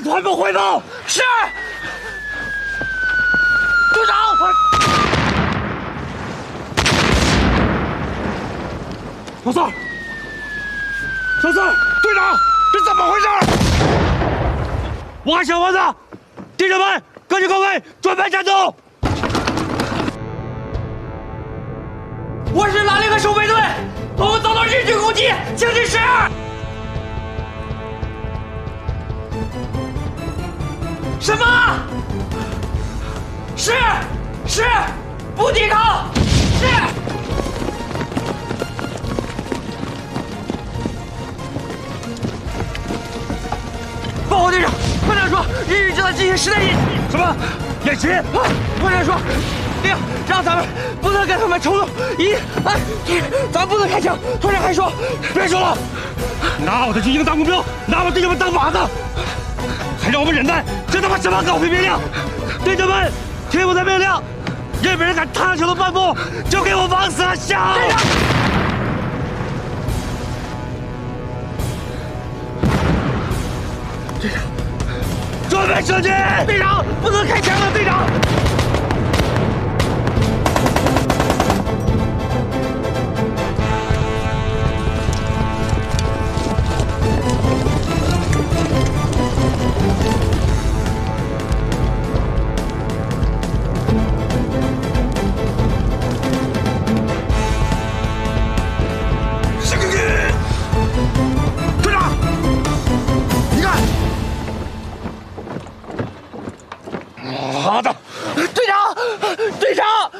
团部汇报。是。队长，小四，小四，队长，这怎么回事？我喊小房子，弟兄们，各就各位，准备战斗。我是哪里个守备队？我们遭到日军攻击，请指示。什么？是是，不抵抗。是。报告队长，团长说日军正在进行实弹演习。什么演习？啊团长说，令让咱们不能跟他们冲突，一、哎，咱不能开枪。团长还说，别说了，拿我的军营当目标，拿我弟兄们当靶子，还让我们忍耐，这他妈什么狗屁命令！弟兄们，听我的命令，日本人敢踏上桥头半步，就给我往死下！队长，准备射击！队长，不能开枪了，队长。队长，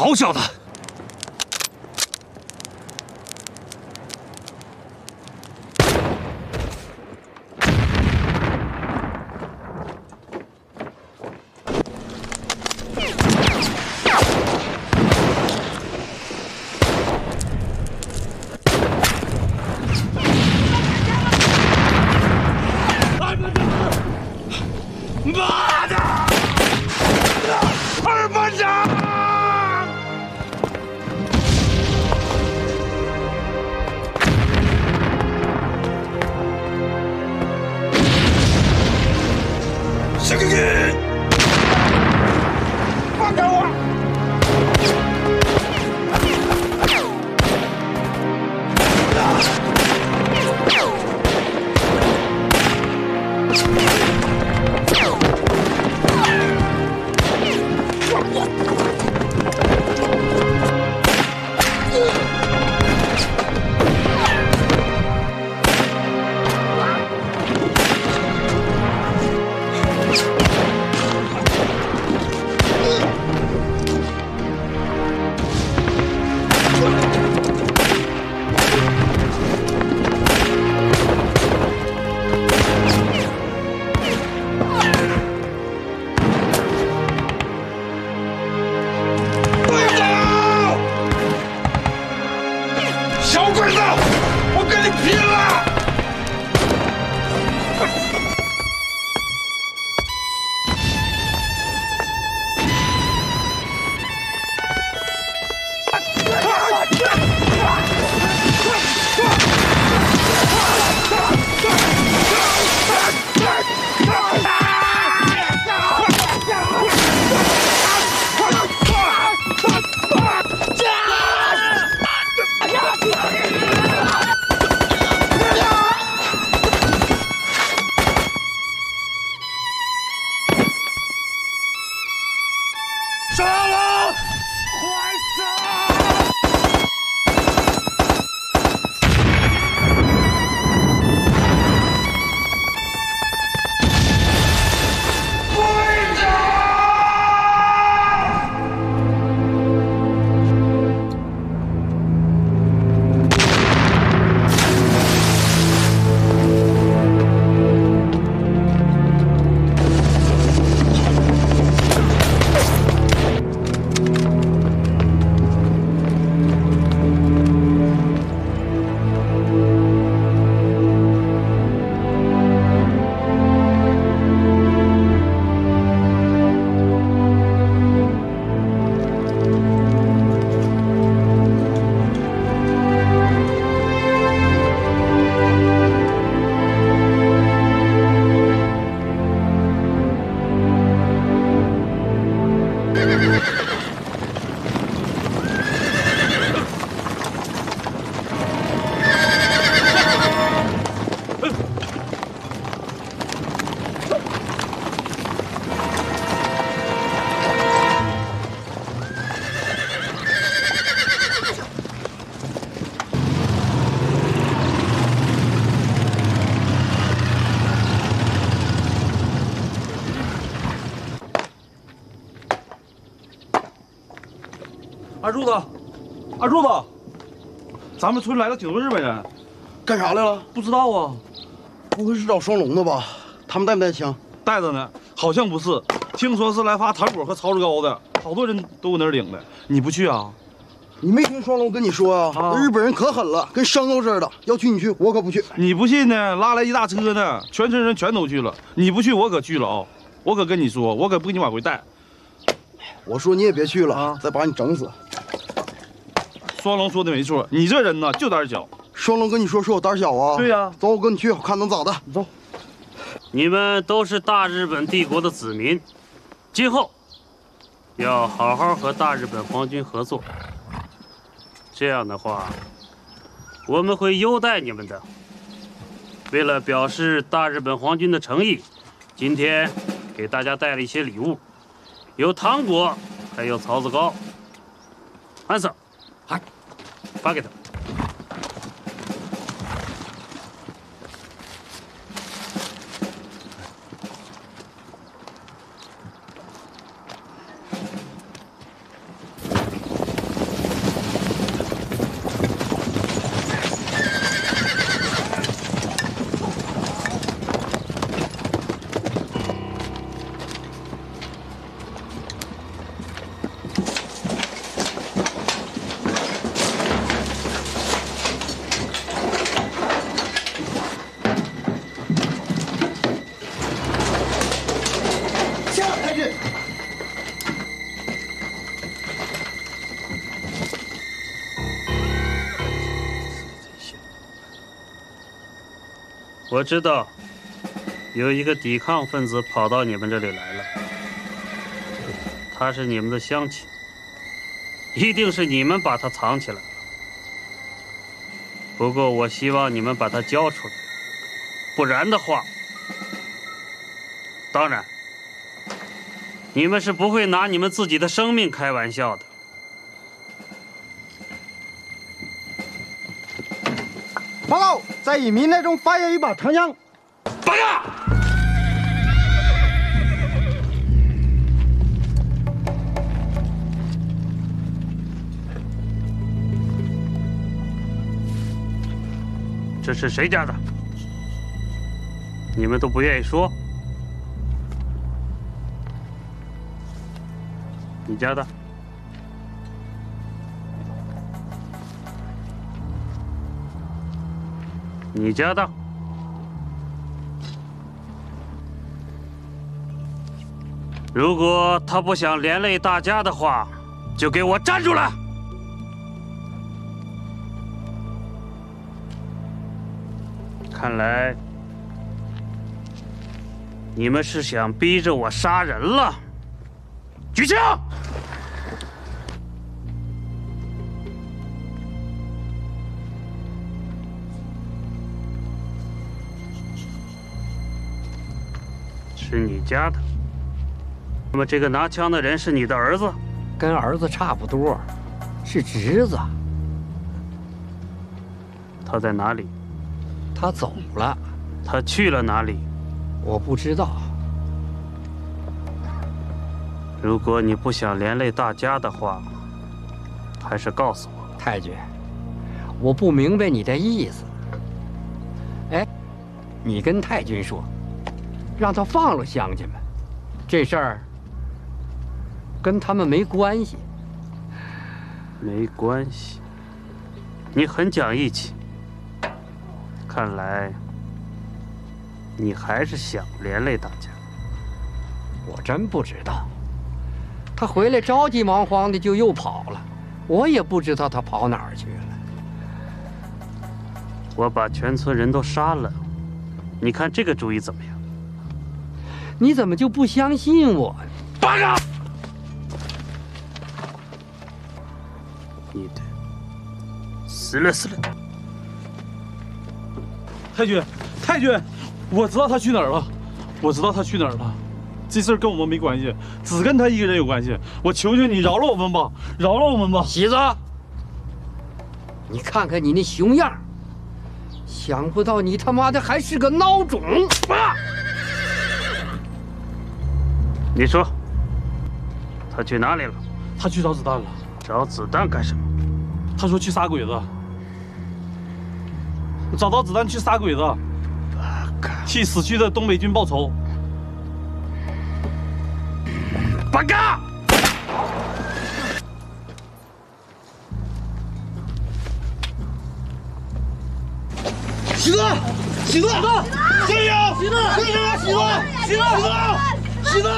好小子！二柱子，二柱子，咱们村来了挺多日本人，干啥来了？不知道啊，不会是找双龙的吧？他们带没带枪？带着呢，好像不是，听说是来发糖果和草脂糕的，好多人都搁那儿领的。你不去啊？你没听双龙跟你说啊？啊日本人可狠了，跟牲口似的。要去你去，我可不去。你不信呢？拉来一大车呢，全村人全都去了。你不去，我可去了啊！我可跟你说，我可不给你往回带。我说你也别去了，啊再把你整死。双龙说的没错，你这人呢就胆小。双龙跟你说说我胆小啊？对呀走，我跟你去，我看能咋的。走。你们都是大日本帝国的子民，今后要好好和大日本皇军合作。这样的话，我们会优待你们的。为了表示大日本皇军的诚意，今天给大家带了一些礼物，有糖果，还有草子糕。安 Sir，嗨，发给他。我知道，有一个抵抗分子跑到你们这里来了，他是你们的乡亲，一定是你们把他藏起来。不过我希望你们把他交出来，不然的话，当然，你们是不会拿你们自己的生命开玩笑的。报告，在一民宅中发现一把长枪。报告！这是谁家的？你们都不愿意说？你家的？你家的？如果他不想连累大家的话，就给我站住来！看来你们是想逼着我杀人了。举枪！是你家的。那么这个拿枪的人是你的儿子？跟儿子差不多，是侄子。他在哪里？他走了，他去了哪里？我不知道。如果你不想连累大家的话，还是告诉我。太君，我不明白你的意思。哎，你跟太君说，让他放了乡亲们，这事儿跟他们没关系。没关系，你很讲义气。看来你还是想连累大家。我真不知道，他回来着急忙慌的就又跑了，我也不知道他跑哪儿去了。我把全村人都杀了，你看这个主意怎么样？你怎么就不相信我？八嘎！你的死了死了！太君，太君，我知道他去哪儿了，我知道他去哪儿了。这事儿跟我们没关系，只跟他一个人有关系。我求求你饶了我们吧，饶了我们吧！喜子，你看看你那熊样想不到你他妈的还是个孬种！啊！你说他去哪里了？他去找子弹了。找子弹干什么？他说去杀鬼子，找到子弹去杀鬼子，替死去的东北军报仇。八嘎！喜子，喜子，加油？喜子，谁呀？喜子，喜子，喜子，喜子，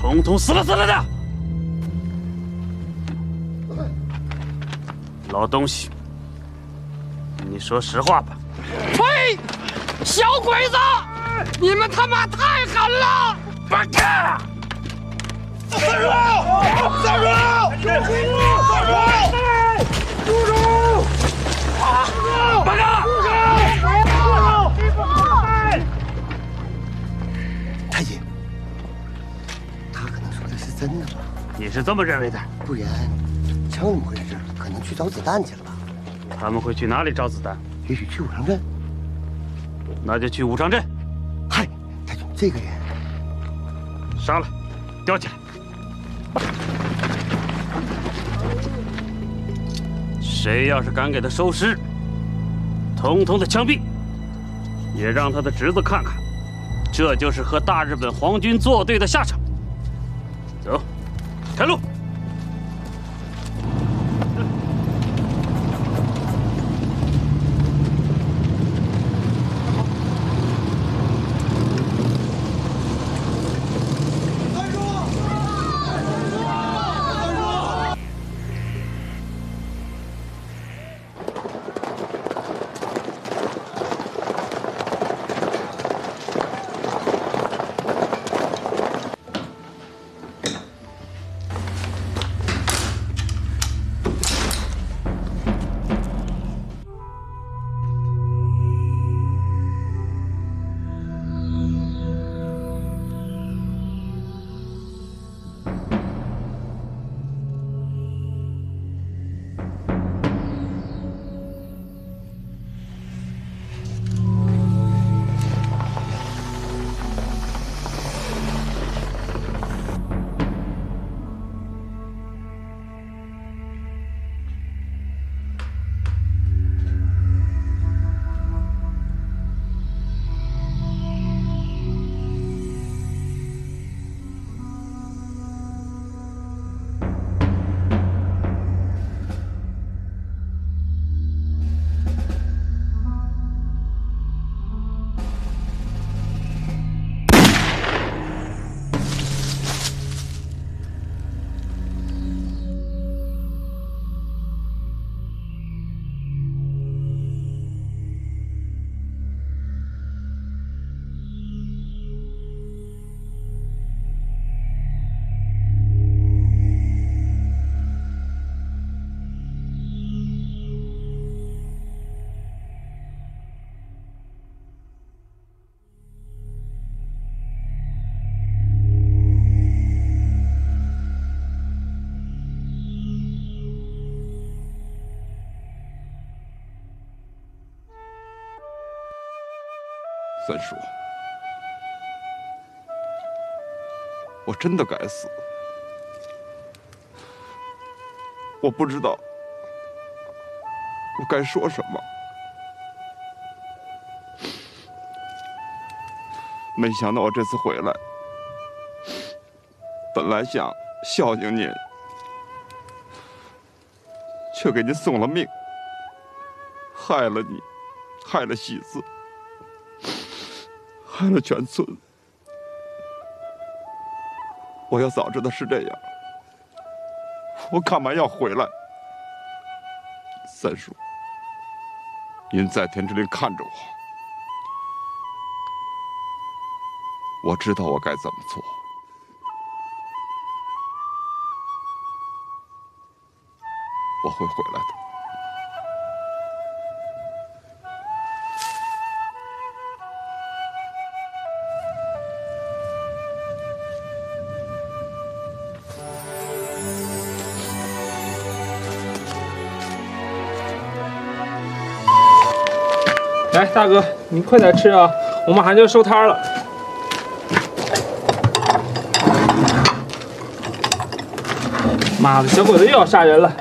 统统死了死了的！老东西，你说实话吧。呸！小鬼子，你们他妈太狠了！八嘎！三叔，三叔，三叔，三叔，住手！八嘎！太爷，他可能说的是真的吧？你是这么认为的？不然，枪怎么会在这儿？可能去找子弹去了吧？他们会去哪里找子弹？也许去武昌镇。那就去武昌镇。嗨，太君，这个人杀了，吊起来。谁要是敢给他收尸，统统的枪毙。也让他的侄子看看，这就是和大日本皇军作对的下场。走，开路。三叔，我真的该死，我不知道我该说什么。没想到我这次回来，本来想孝敬您，却给您送了命，害了你，害了喜子。害了全村！我要早知道是这样，我干嘛要回来？三叔，您在天之灵看着我，我知道我该怎么做，我会回来的。来，大哥，你快点吃啊，我马上就要收摊了。妈的，小鬼子又要杀人了！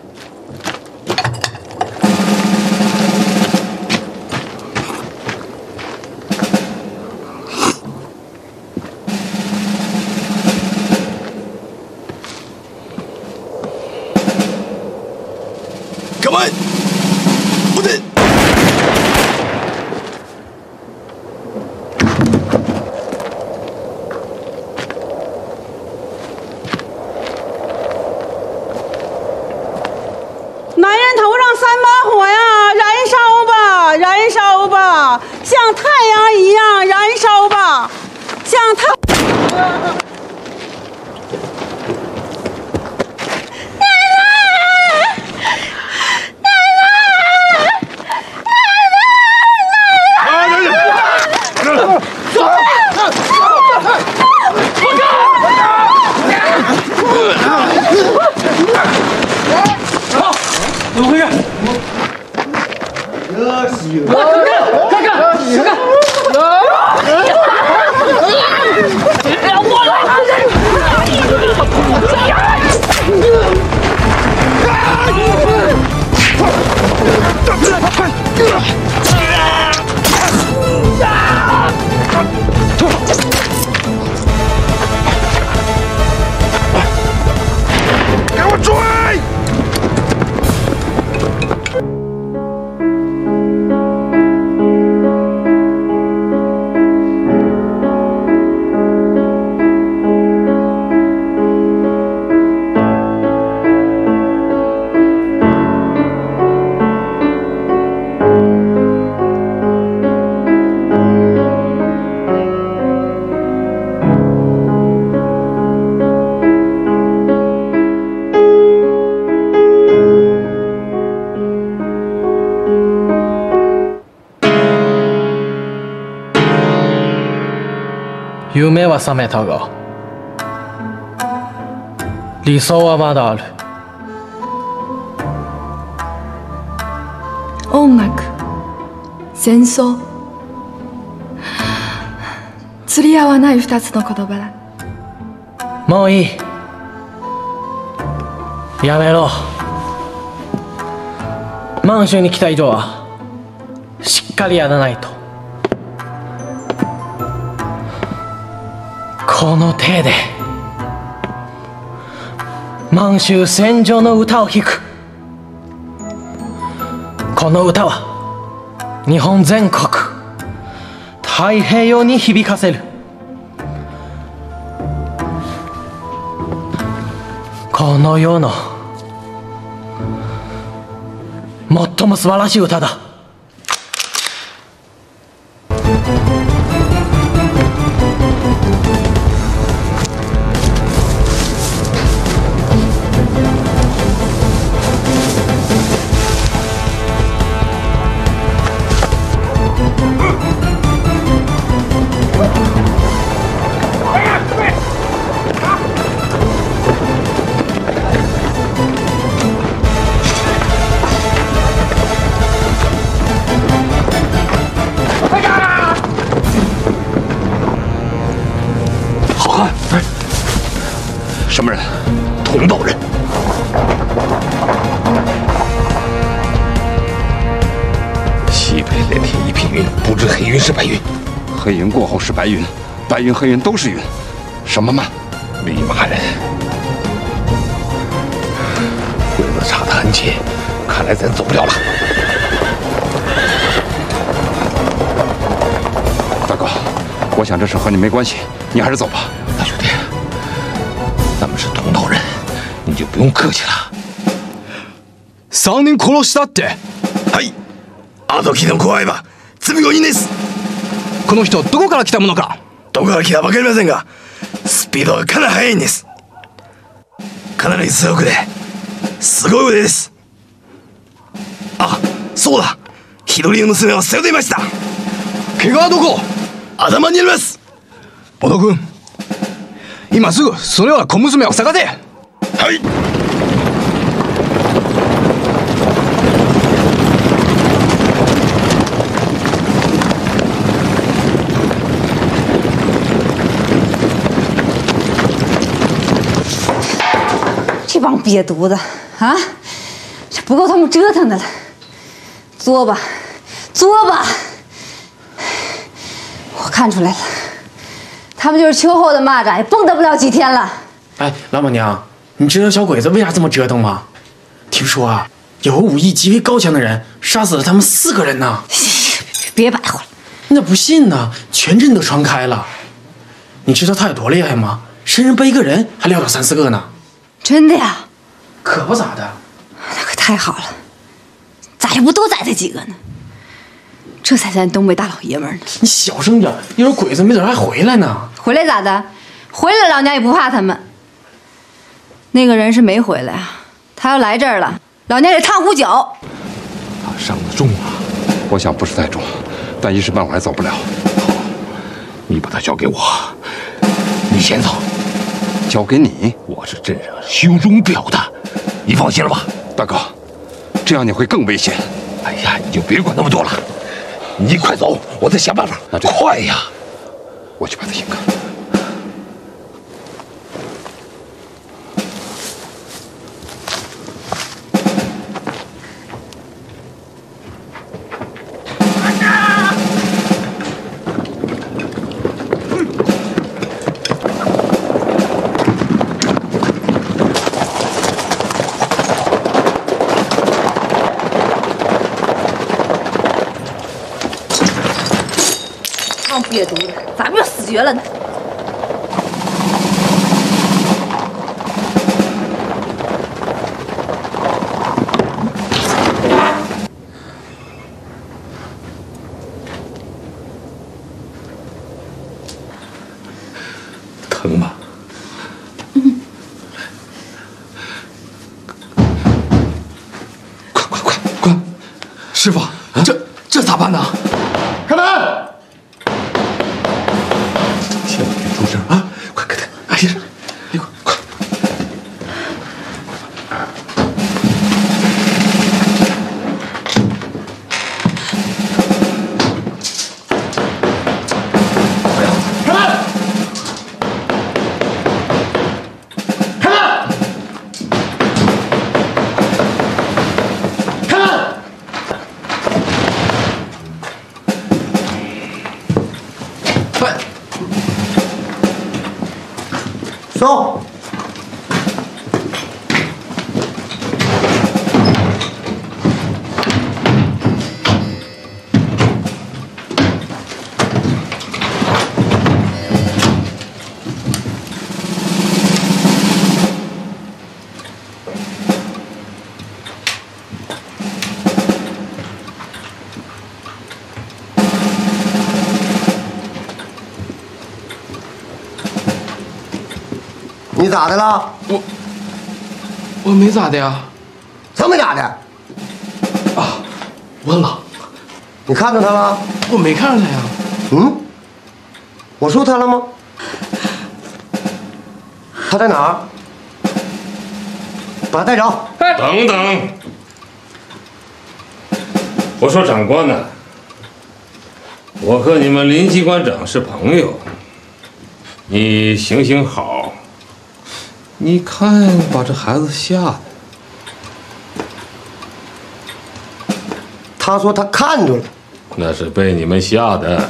夢は覚めたが理想はまだある。音楽戦争。釣り合わない二つの言葉だ。もういい。やめろ。満州に来た以上はしっかりやらないとこの手で満州戦場の歌を弾く。この歌は日本全国太平洋に響かせる。この世の最も素晴らしい歌だ。白云，白云黑云都是云。什么慢？李马人，鬼子查得很紧，看来咱走不了了。大哥，我想这事和你没关系，你还是走吧。大兄弟，咱们是同道人，你就不用客气了。三人殺したってはいあと気の怖いば罪5人です この人どこから来たものか？どこから来たか分かりませんがスピードがかなり速いんです。かなり強くですごい腕です。あそうだ。日取りの娘を捨てていました。怪我はどこ？頭にあります。小野君今すぐそのような小娘を探せ。はい这帮瘪犊子啊，这不够他们折腾的了。作吧，作吧！我看出来了，他们就是秋后的蚂蚱，也蹦跶不了几天了。哎，老板娘，你知道小鬼子为啥这么折腾吗？听说啊，有个武艺极为高强的人杀死了他们四个人呢。别白活了，你咋不信呢？全镇都传开了。你知道他有多厉害吗？身上背一个人还撂倒三四个呢。真的呀？可不咋的。那可太好了，咋也不多宰他几个呢？这才咱东北大老爷们呢。你小声点，一会儿鬼子没准还回来呢。回来咋的？回来老娘也不怕他们。那个人是没回来啊，他要来这儿了，老娘得烫壶酒。他伤得重啊，我想不是太重，但一时半会儿还走不了。你把他交给我，你先走。交给你，我是镇上修钟表的，你放心了吧，大哥？这样你会更危险。哎呀，你就别管那么多了，你快走，我再想办法。那这快呀！我去把他引开。你咋的了？我我没咋的呀。怎么咋的？啊，问了，你看着他了？我没看着他呀。嗯？我说他了吗？他在哪儿？把他带走。等等，我说长官呢？我和你们林机关长是朋友，你行行好。你看把这孩子吓的，他说他看着了。那是被你们吓的。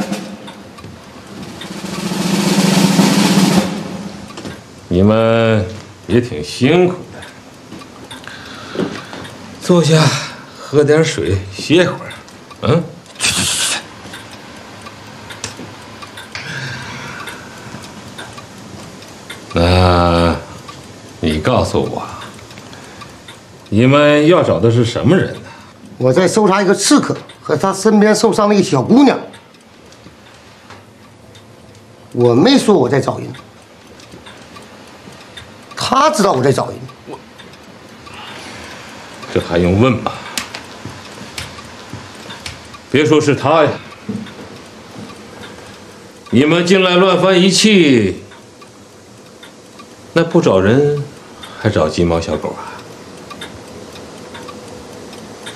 你们也挺辛苦的，坐下喝点水，歇会儿。嗯，去去去去。那，告诉我，你们要找的是什么人呢？我在搜查一个刺客和他身边受伤的一个小姑娘。我没说我在找人，他知道我在找人。这还用问吗？别说是他呀，你们进来乱翻一气，那不找人，还找金毛小狗啊？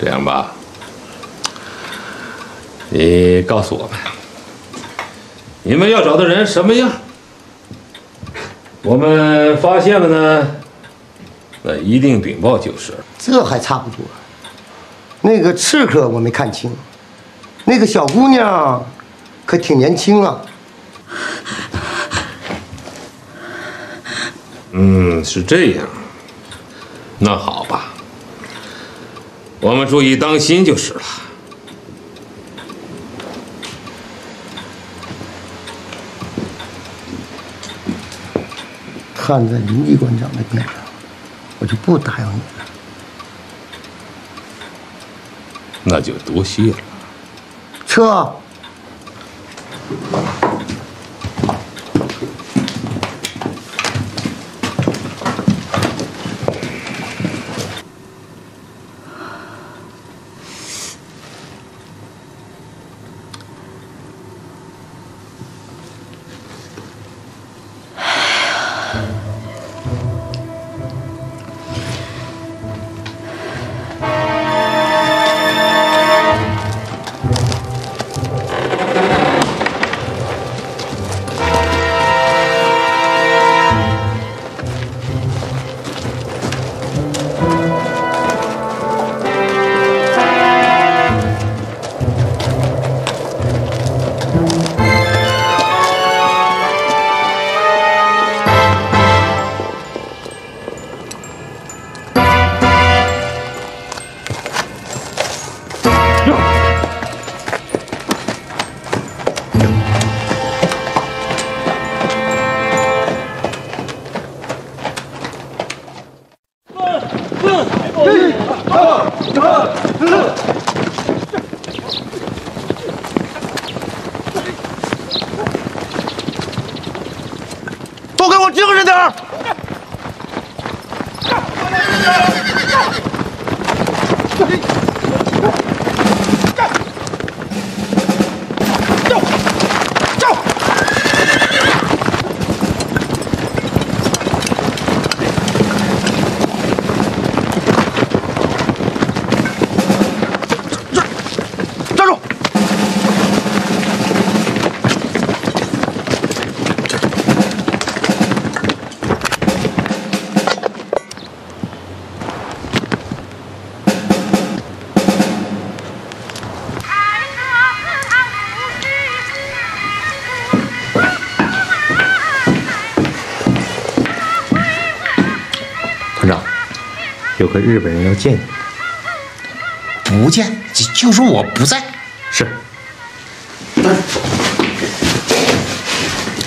这样吧，你告诉我们，你们要找的人什么样？我们发现了呢，那一定禀报就是。这还差不多。那个刺客我没看清，那个小姑娘可挺年轻啊。嗯，是这样。那好吧，我们注意当心就是了。看在林机关长的面上，我就不打扰你了。那就多谢了。撤。都给我精神点儿！有个日本人要见你。不见，就就说我不在。是。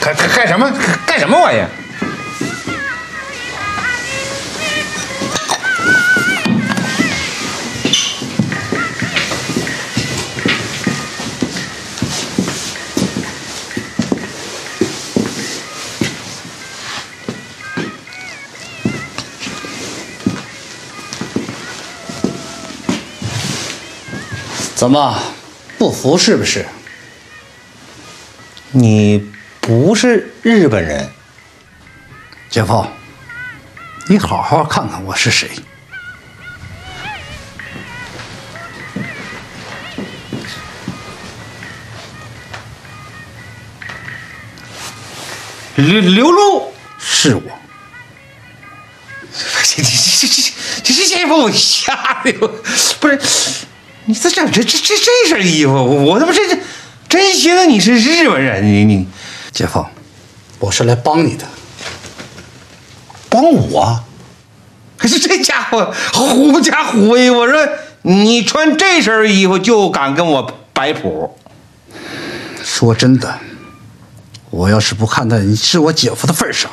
干干干什么？干什么玩意怎么不服是不是？你不是日本人，姐夫，你好好看看我是谁。刘刘露是我。这这这这这这这把我吓的我，不是你这这这这这这身衣服，我我他妈这这真寻思你是日本人，你你姐夫，我是来帮你的。帮我？可是这家伙狐假虎威，我说你穿这身衣服就敢跟我摆谱？说真的，我要是不看在你是我姐夫的份上，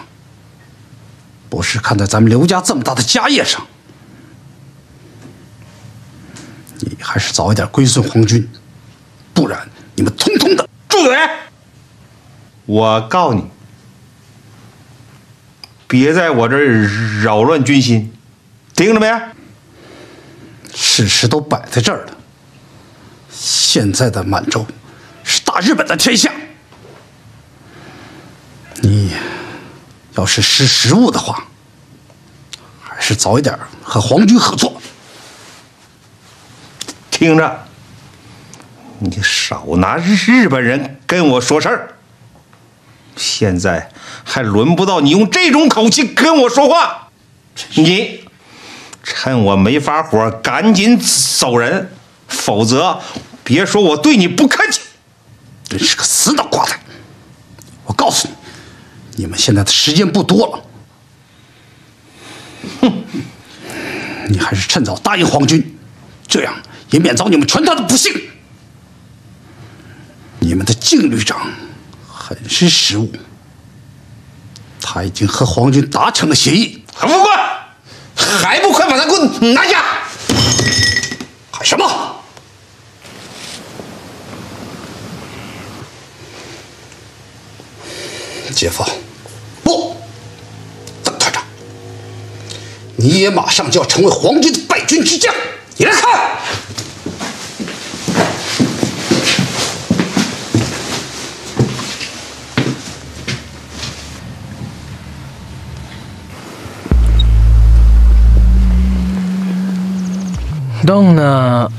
不是看在咱们刘家这么大的家业上，你还是早一点归顺皇军，不然你们通通的住嘴！我告诉你，别在我这儿扰乱军心，听着没？事实都摆在这儿了。现在的满洲是大日本的天下，你要是识时务的话，还是早一点和皇军合作。听着，你少拿日本人跟我说事儿。现在还轮不到你用这种口气跟我说话。你趁我没发火，赶紧走人，否则别说我对你不客气。真是个死脑瓜子！我告诉你，你们现在的时间不多了。哼，你还是趁早答应皇军，这样也免遭你们全家的不幸。你们的靳旅长很是识物，他已经和皇军达成了协议。何副官，还不快把他给我拿下！喊什么？姐夫！不，邓团长，你也马上就要成为皇军的败军之将。你来看，どんな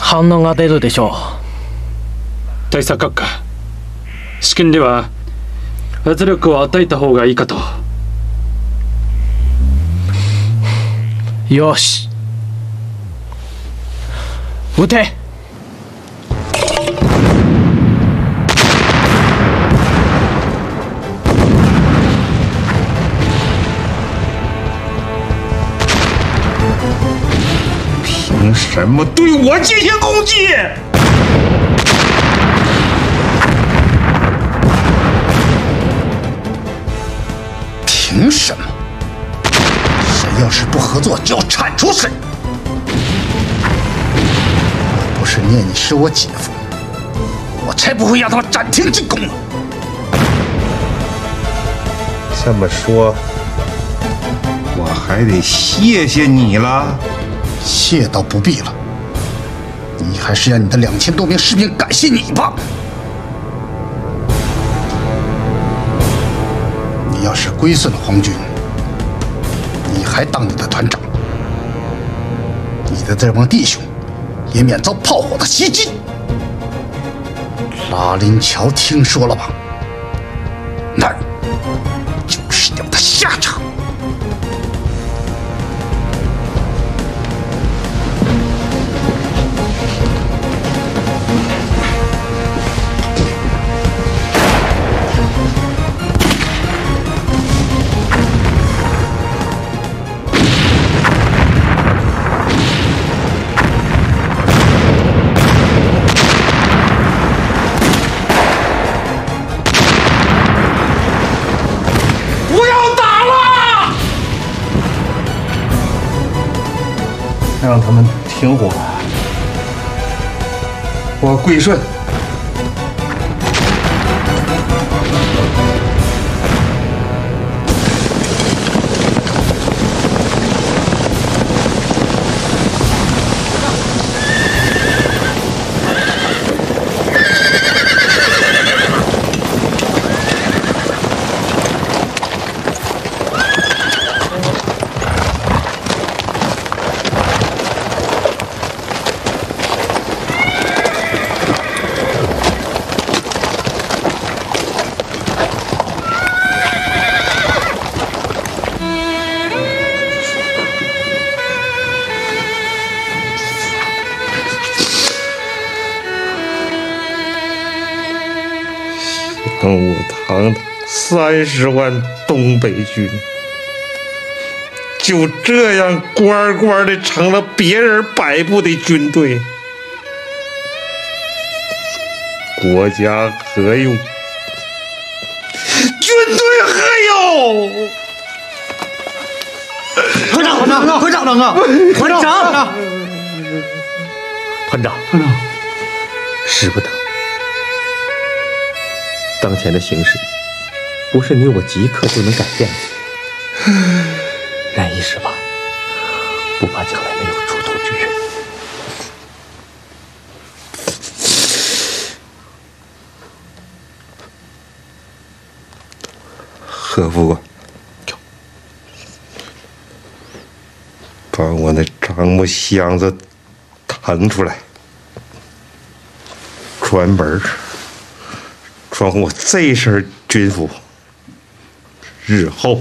反応が出るでしょう？大佐閣下。試験では圧力を与えた方がいいかと。よし不对凭什么对我进行攻击？凭什么？谁要是不合作，就要铲除谁。念你是我姐夫，我才不会让他们暂停进攻呢。这么说，我还得谢谢你了。谢倒不必了，你还是让你的两千多名士兵感谢你吧。你要是归顺了皇军，你还当你的团长，你的这帮弟兄也免遭炮火的袭击。拉林桥听说了吧？让他们停火，我归顺。三十万东北军，就这样乖乖的成了别人摆布的军队，国家何用？军队何用？团长，团长，团长，团长，团长，团长，团长，使不得，当前的形势不是你我即刻就能改变的。忍一时吧，不怕将来没有出头之日。何副官，把我那樟木箱子腾出来，专门装我这身军服。日后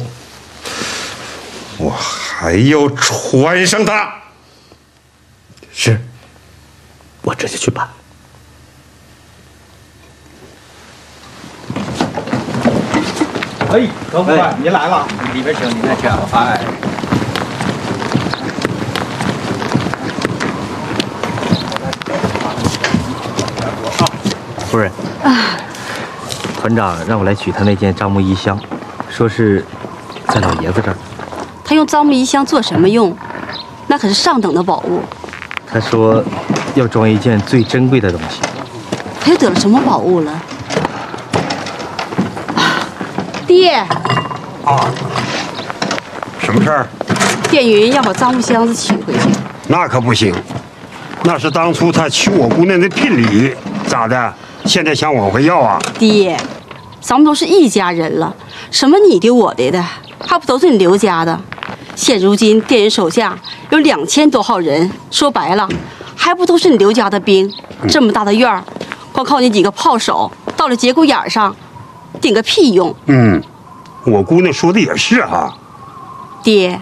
我还要穿上它。是，我这就去办。哎，高副官，您来了，里边请，里边请。哎，夫人，啊团长让我来取他那件樟木衣箱，说是在老爷子这儿。他用樟木衣箱做什么用？那可是上等的宝物。他说要装一件最珍贵的东西。他又得了什么宝物了？爹，啊，什么事儿？电云要把樟木箱子取回去。那可不行，那是当初他娶我姑娘的聘礼，咋的？现在想往回要啊？爹，咱们都是一家人了，什么你的我的的，还不都是你刘家的？现如今店云手下有两千多号人，说白了，还不都是你刘家的兵？这么大的院儿，光靠你几个炮手，到了节骨眼上，顶个屁用！嗯，我姑娘说的也是哈。爹，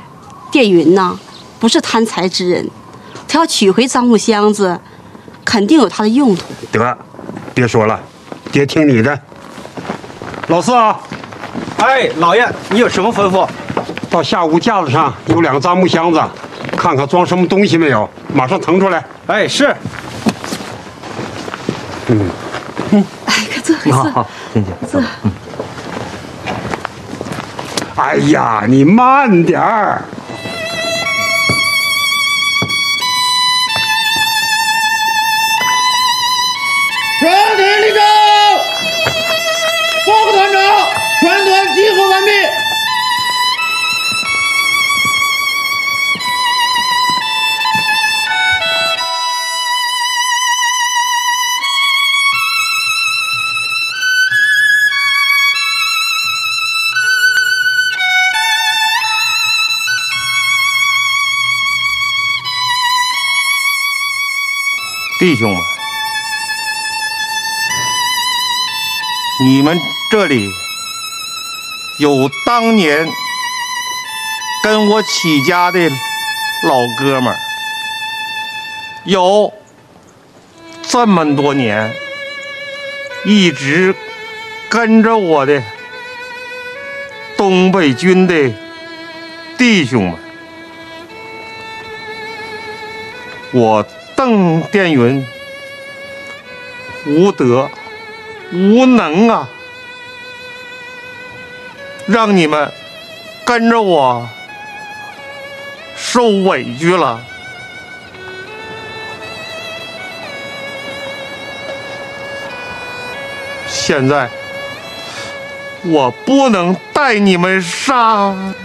店云呐，不是贪财之人，他要取回赃物箱子，肯定有他的用途。得，别说了，爹听你的。老四啊，哎，老爷，你有什么吩咐？到下屋架子上有两个樟木箱子，看看装什么东西没有，马上腾出来。哎，是。嗯，哎，快坐，快坐。好好，进去。坐。嗯。哎呀，你慢点儿。全体立正，弟兄们，你们这里有当年跟我起家的老哥们儿，有这么多年一直跟着我的东北军的弟兄们，我。邓殿云无德无能啊，让你们跟着我受委屈了。现在我不能带你们上。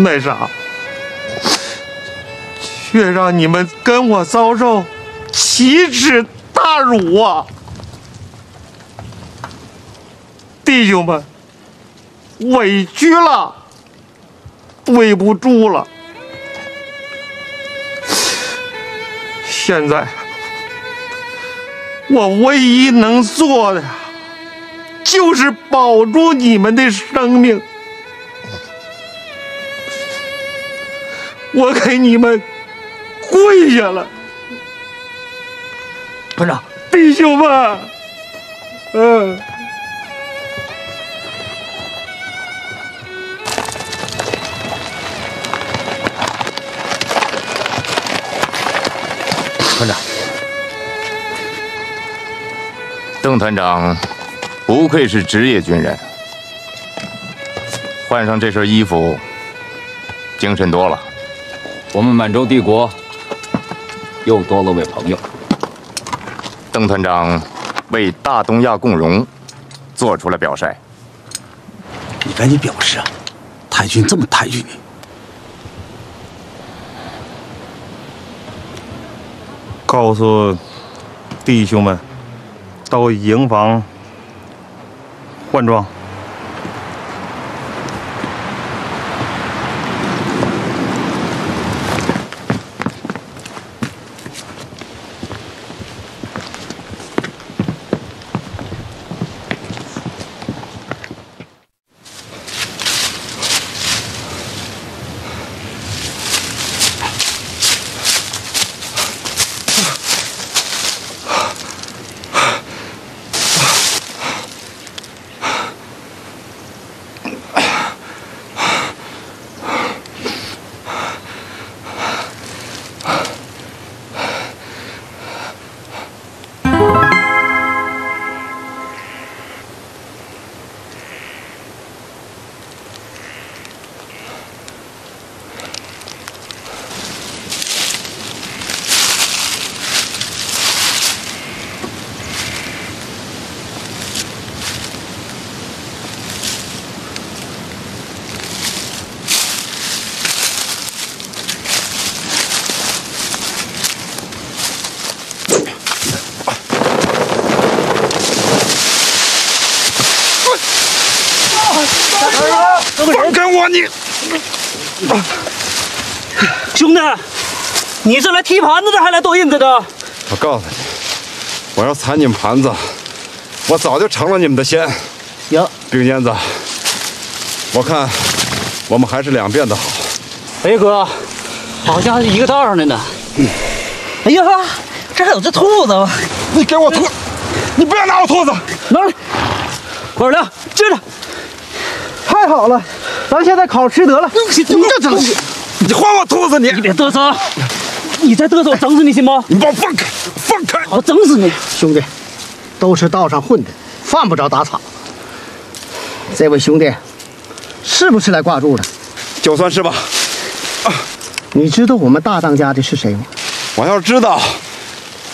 那啥，却让你们跟我遭受奇耻大辱啊！弟兄们，委屈了，对不住了。现在，我唯一能做的，就是保住你们的生命。我给你们跪下了，团长，弟兄们，嗯，团长，邓团长不愧是职业军人，换上这身衣服，精神多了。我们满洲帝国又多了位朋友。邓团长为大东亚共荣做出了表率。你赶紧表示啊！太君这么抬举你，告诉弟兄们，到营房换装。你！兄弟，你是来踢盘子的，还来剁印子的？我告诉你，我要踩你们盘子，我早就成了你们的仙。哟，冰尖子，我看我们还是两遍的好。哎哥，好像是一个道上的呢。嗯哎呀，这还有只兔子吗？你给我兔，你不要拿我兔子！拿来，关二亮，接着。太好了，咱现在烤吃得了。你这整，你还我兔子你！你别嘚瑟，你再嘚瑟我整死你行不？你把我放开，放开！我整死你！兄弟，都是道上混的，犯不着打草。这位兄弟，是不是来挂住的？就算是吧。啊你知道我们大当家的是谁吗？我要是知道，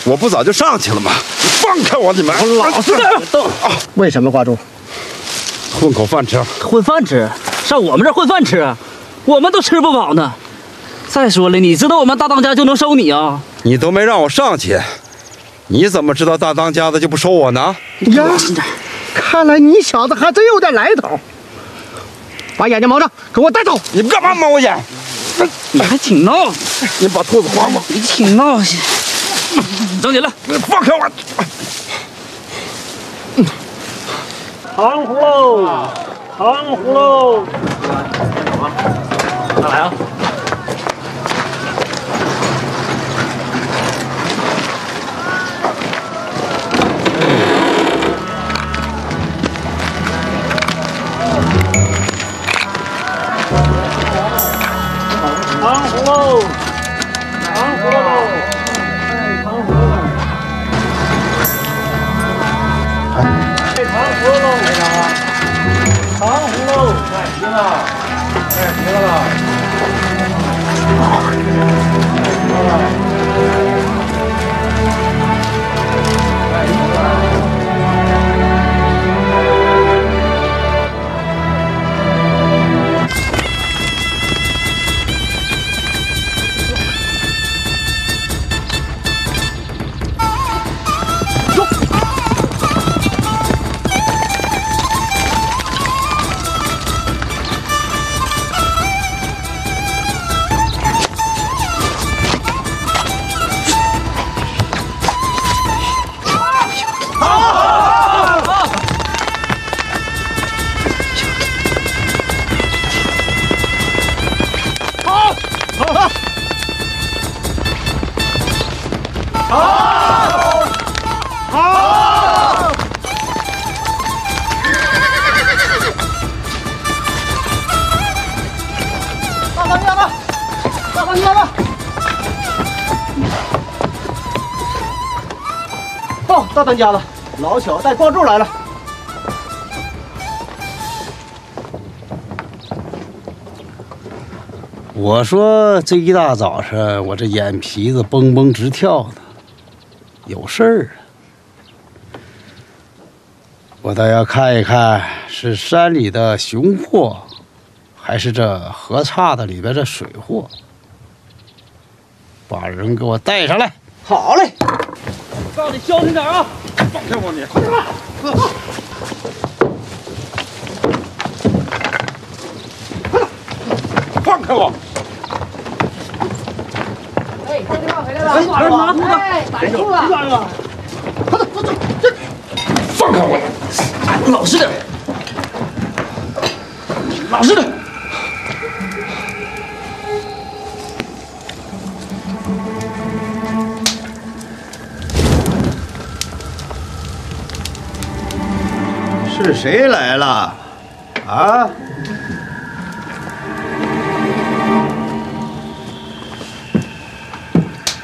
我不早就上去了吗？你放开我，你们！老实点动。为什么挂住？混口饭吃。混饭吃？上我们这儿混饭吃？我们都吃不饱呢。再说了，你知道我们大当家就能收你啊？你都没让我上去，你怎么知道大当家的就不收我呢？呀，看来你小子还真有点来头。把眼睛蒙上，给我带走！你干嘛蒙我眼？你还挺闹，你把兔子还我！你挺闹心，走你了，放开我！糖葫芦，糖葫芦，拿来啊！糖葫芦，哎，行了，哎，行了。家的，老小带光柱来了。我说这一大早上，我这眼皮子蹦蹦直跳的，有事儿啊！我倒要看一看，是山里的熊货，还是这河岔子里边的水货。把人给我带上来！好嘞，告诉你消停点啊！放开我！你！放开我！哎，快点回来了！哎，拿兔子！逮住了！快点，走走，这放开我！老实点，老实点。是谁来了？啊？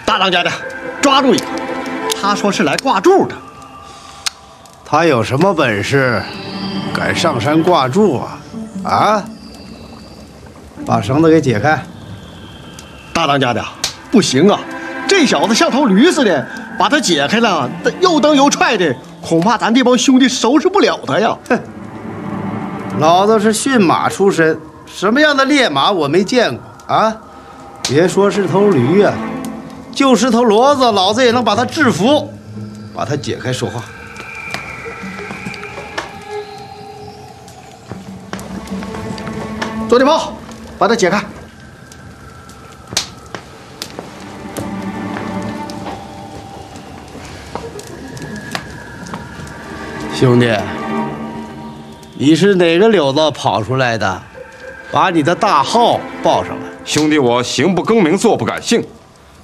大当家的，抓住一个！他说是来挂柱的。他有什么本事，敢上山挂柱啊？啊！把绳子给解开！大当家的，不行啊！这小子像头驴似的，把他解开了，又蹬又踹的，恐怕咱这帮兄弟收拾不了他呀！哼！老子是驯马出身，什么样的烈马我没见过啊！别说是头驴呀、就是头骡子，老子也能把他制服，把他解开说话。左地宝，把它解开。兄弟，你是哪个柳子跑出来的？把你的大号报上来。兄弟，我行不更名，坐不改姓，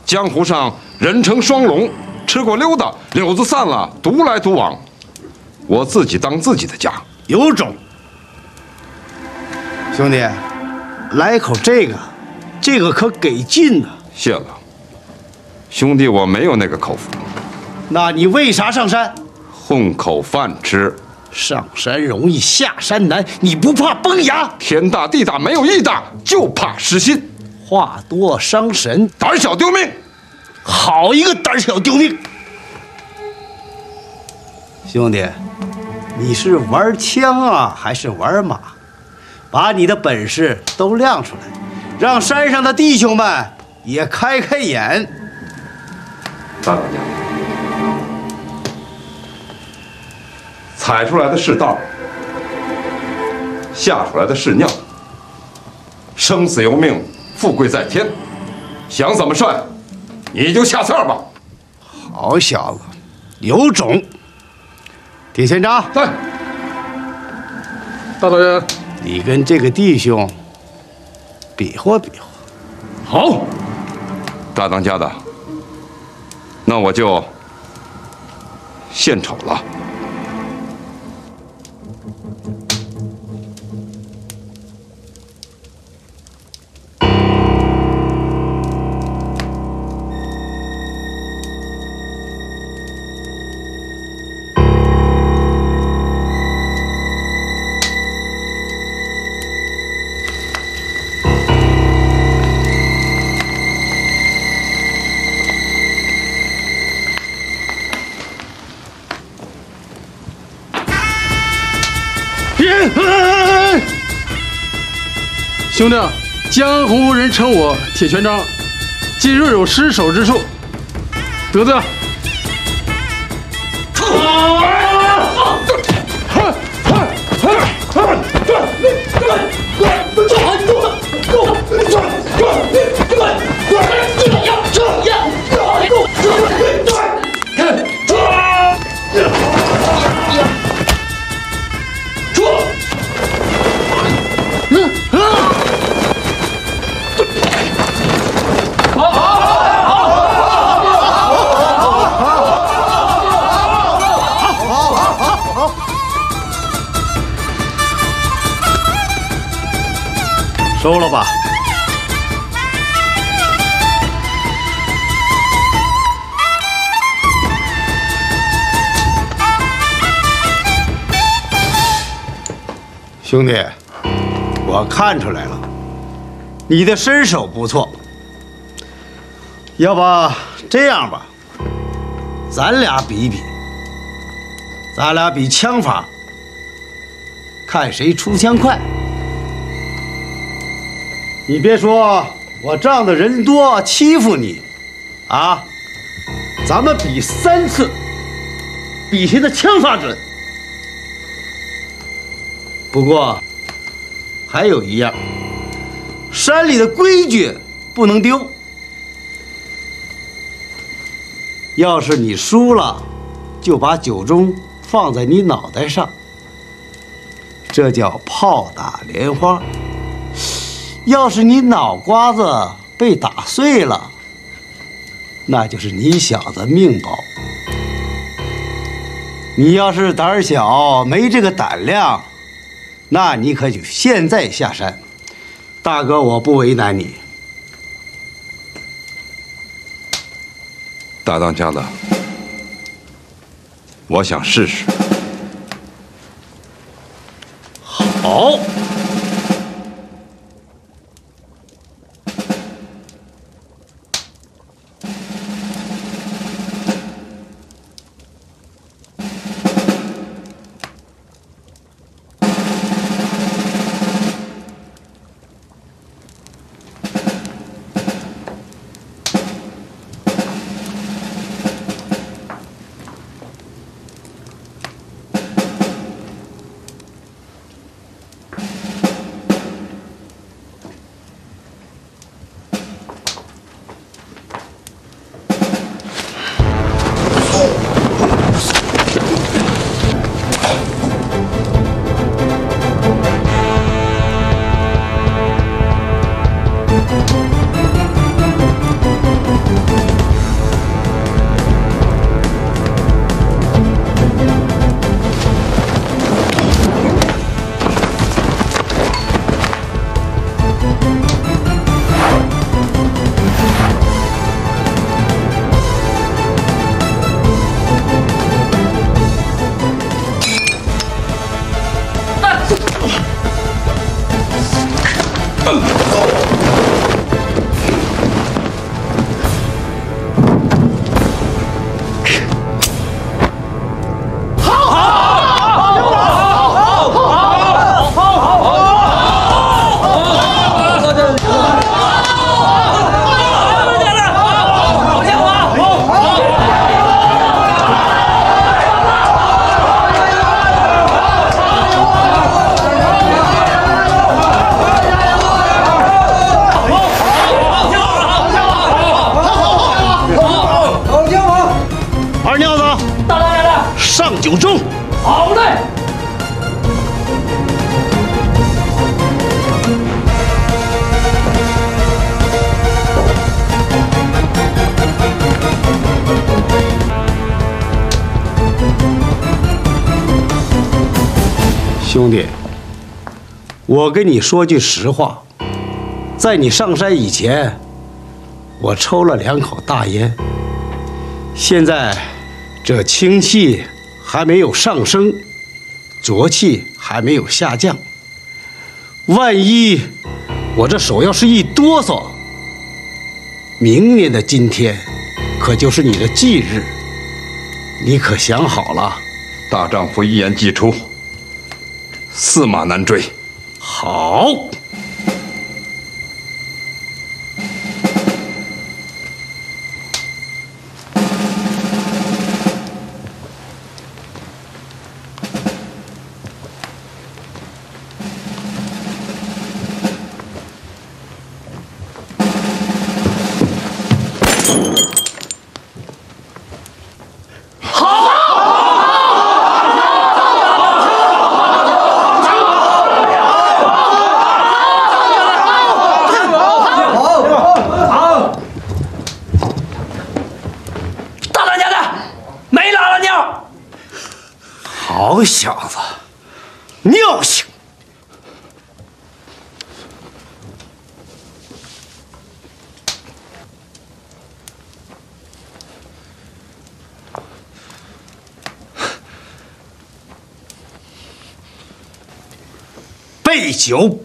江湖上人称双龙，吃过溜达，柳子散了，独来独往，我自己当自己的家，有种。兄弟，来一口这个，这个可给劲呐！谢了，兄弟，我没有那个口福。那你为啥上山？混口饭吃。上山容易下山难，你不怕崩牙？天大地大没有义大，就怕失心。话多伤神，胆小丢命。好一个胆小丢命！兄弟，你是玩枪啊，还是玩马？把你的本事都亮出来，让山上的弟兄们也开开眼。大当家。踩出来的是道，下出来的是尿。生死由命，富贵在天，想怎么算，你就下策吧。好小子，有种！铁县长在。大导演，你跟这个弟兄比划比划。好。大当家的，那我就献丑了。兄弟，江湖人称我铁拳张，今日有失手之处，得罪了。收了吧。兄弟，我看出来了，你的身手不错。要不这样吧，咱俩比一比，咱俩比枪法，看谁出枪快。你别说，我仗着人多欺负你，啊！咱们比三次，比谁的枪法准。不过，还有一样，山里的规矩不能丢。要是你输了，就把酒盅放在你脑袋上，这叫炮打莲花。要是你脑瓜子被打碎了，那就是你小子命薄。你要是胆小没这个胆量，那你可就现在下山。大哥，我不为难你。大当家的，我想试试。好。跟你说句实话，在你上山以前，我抽了两口大烟。现在这清气还没有上升，浊气还没有下降。万一我这手要是一哆嗦，明年的今天可就是你的忌日，你可想好了？大丈夫一言既出，驷马难追。好。九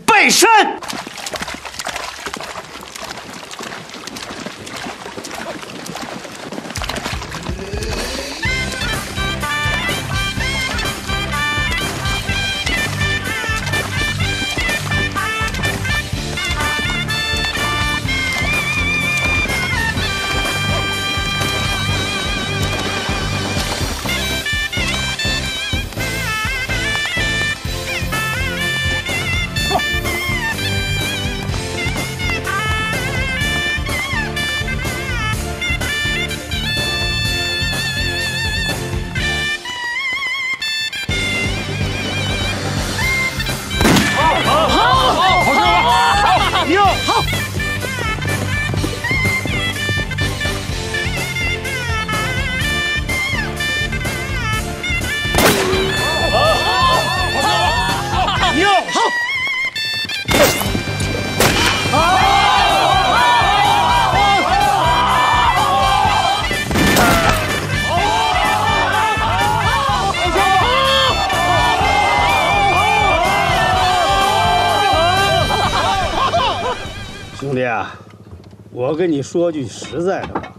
我跟你说句实在的吧，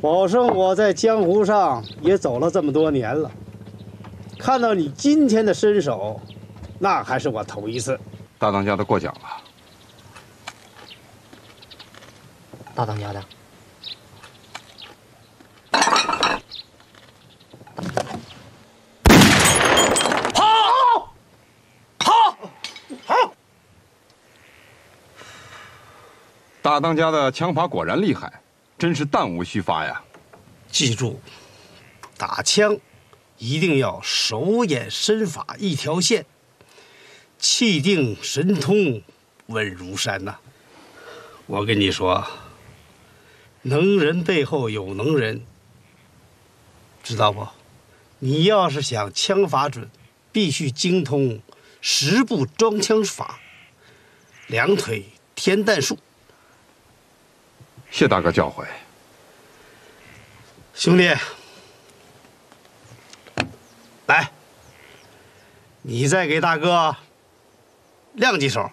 保证我在江湖上也走了这么多年了，看到你今天的身手，那还是我头一次。大当家的过奖了。大当家的，大当家的枪法果然厉害，真是弹无虚发呀。记住，打枪一定要手眼身法一条线，气定神通，稳如山呐、我跟你说，能人背后有能人，知道不？你要是想枪法准，必须精通十步装枪法，两腿天弹术。谢大哥教诲。兄弟，来，你再给大哥亮几手。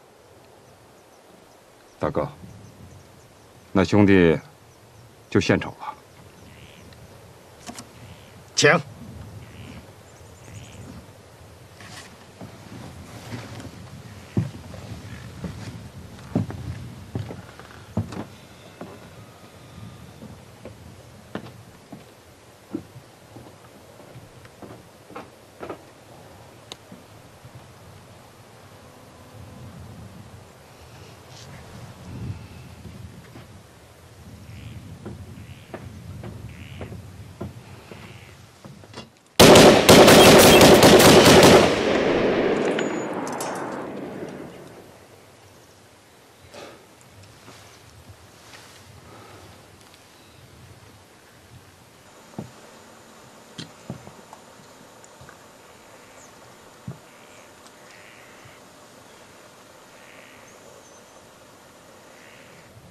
大哥，那兄弟就献丑了。请。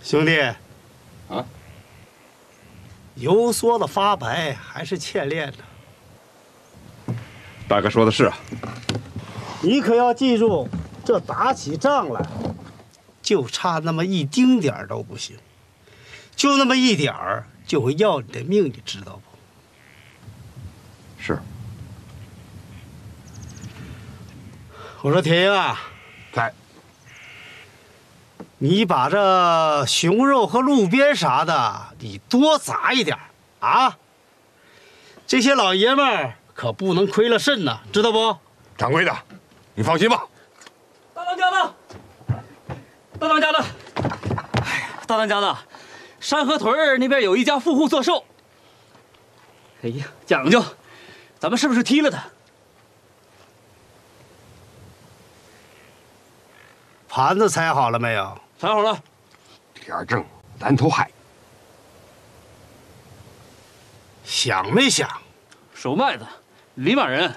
兄弟，啊，油梭子发白还是欠练呢。大哥说的是啊，你可要记住，这打起仗来，就差那么一丁点儿都不行，就那么一点儿就会要你的命，你知道不？是。我说铁英啊，在。你把这熊肉和路边啥的，你多砸一点啊！这些老爷们儿可不能亏了肾呐，知道不？掌柜的，你放心吧。大当家的，大当家的，哎呀，大当家的，山河屯儿那边有一家富户做寿。哎呀，讲究，咱们是不是踢了他？盘子拆好了没有？裁好了。天正南头海，想没想？手麦子，李马人。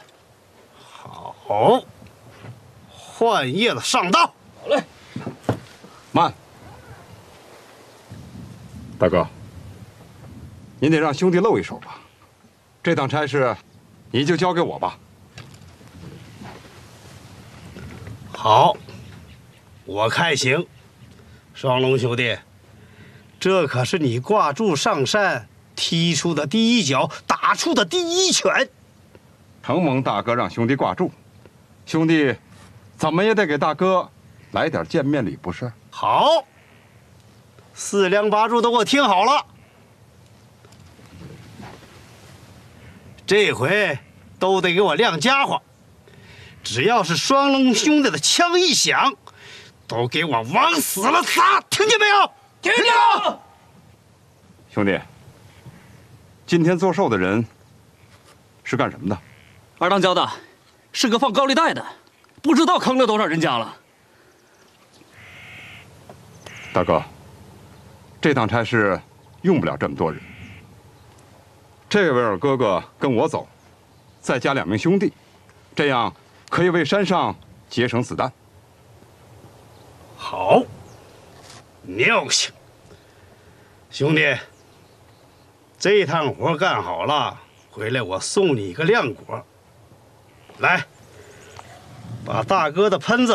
好，换叶子上道。好嘞。慢，大哥，您得让兄弟露一手吧。这档差事，你就交给我吧。好，我看行。双龙兄弟，这可是你挂柱上山踢出的第一脚，打出的第一拳。承蒙大哥让兄弟挂柱，兄弟怎么也得给大哥来点见面礼，不是？好，四梁八柱都给我听好了，这回都得给我亮家伙。只要是双龙兄弟的枪一响，都给我往死了撒！听见没有？听见了。兄弟，今天做寿的人是干什么的？二当家的，是个放高利贷的，不知道坑了多少人家了。大哥，这趟差事用不了这么多人。这位二哥哥跟我走，再加两名兄弟，这样可以为山上节省子弹。好，尿性，兄弟，这趟活干好了，回来我送你一个亮果。来，把大哥的喷子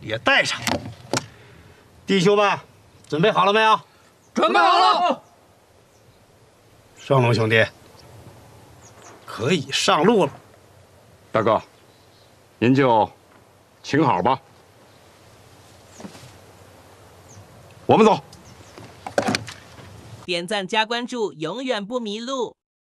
也带上。弟兄们，准备好了没有？准备好了。双龙兄弟，可以上路了。大哥，您就请好吧。我们走。点赞加关注，永远不迷路。